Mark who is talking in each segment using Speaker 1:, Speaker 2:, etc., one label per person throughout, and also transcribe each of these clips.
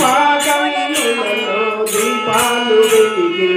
Speaker 1: పాగములలో దీపాలు వెలిగే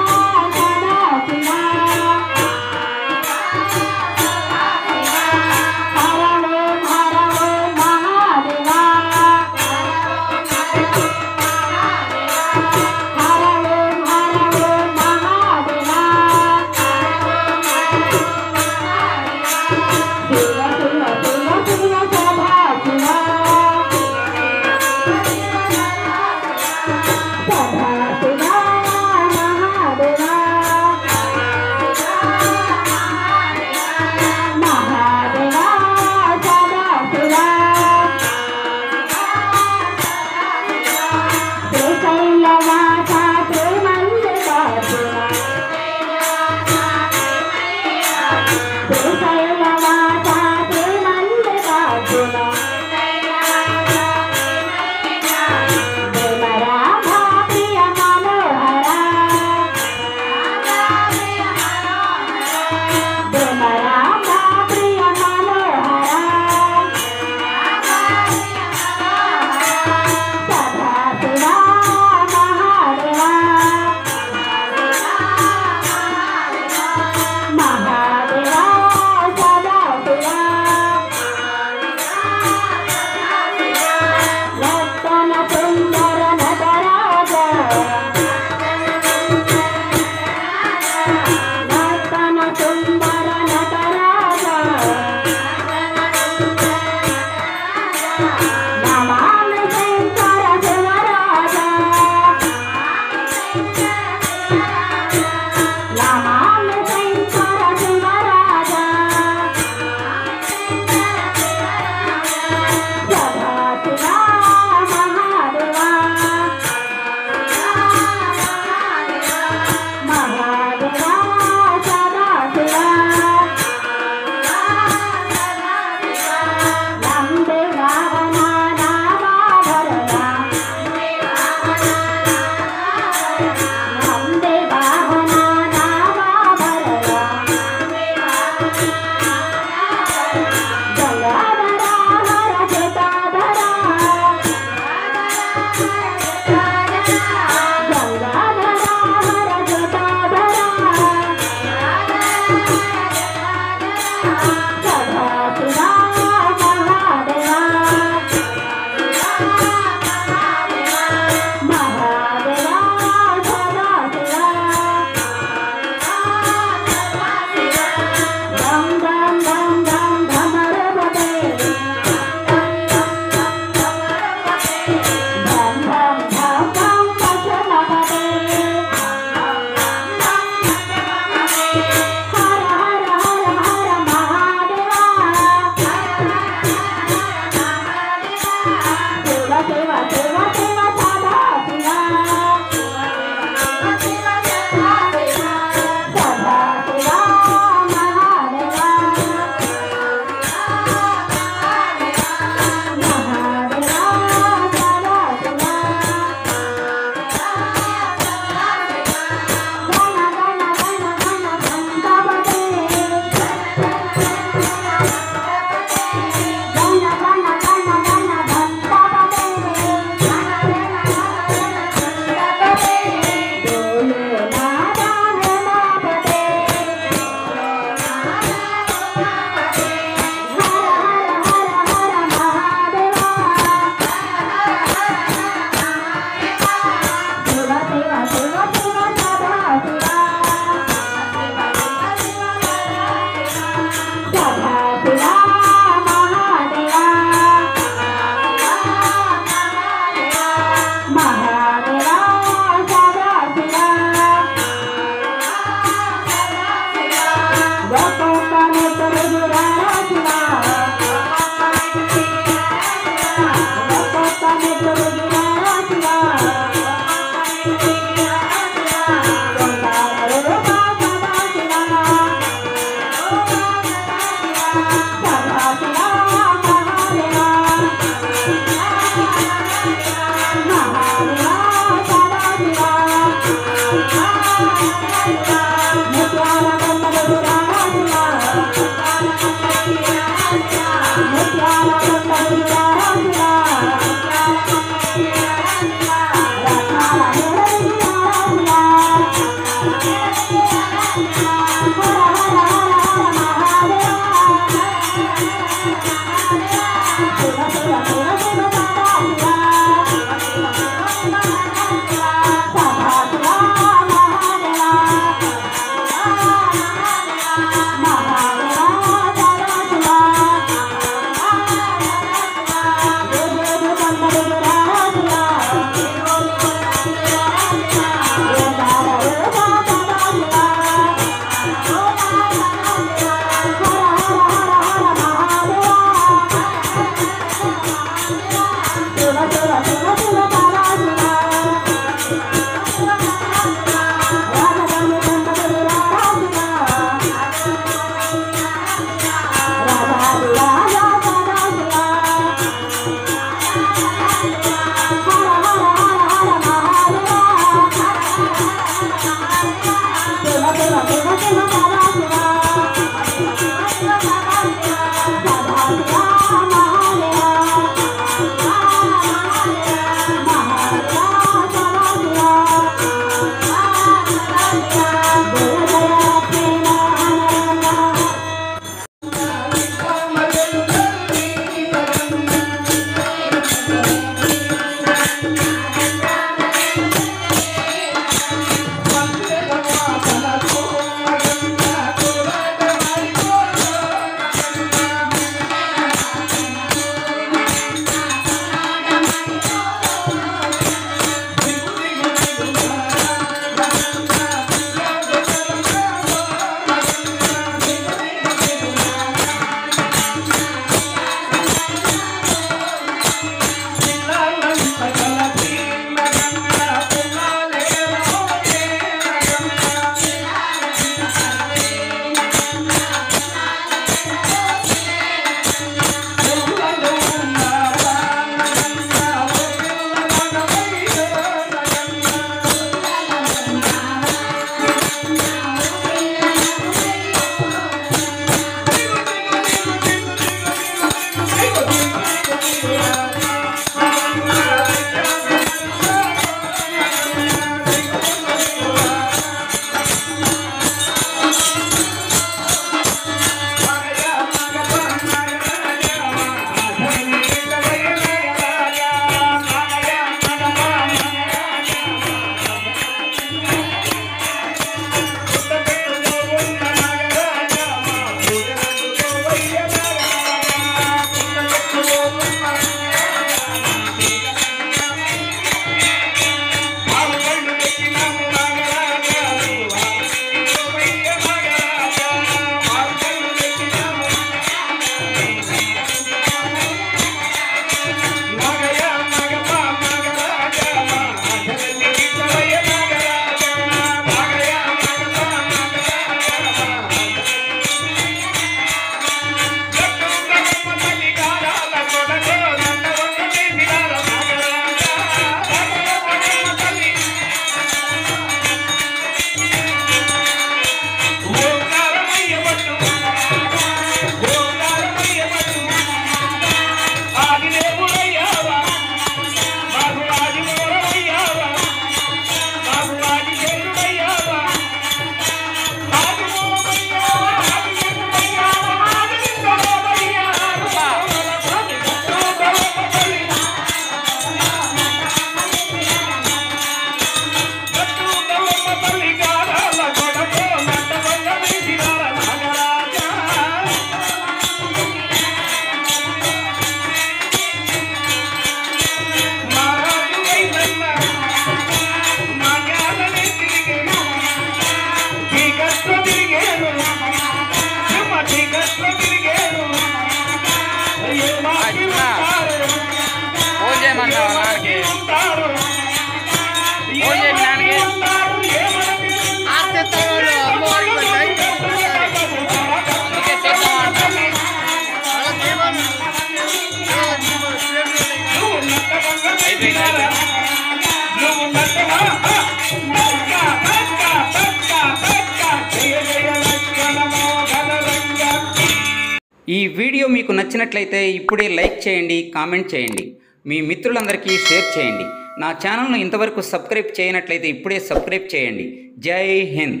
Speaker 2: ఈ వీడియో మీకు నచ్చినట్లయితే ఇప్పుడే లైక్ చేయండి కామెంట్ చేయండి. మీ మిత్రులందరికీ షేర్ చేయండి. నా ఛానల్ను ఇంతవరకు సబ్స్క్రైబ్ చేయనట్లయితే ఇప్పుడే సబ్స్క్రైబ్ చేయండి. జై హింద్.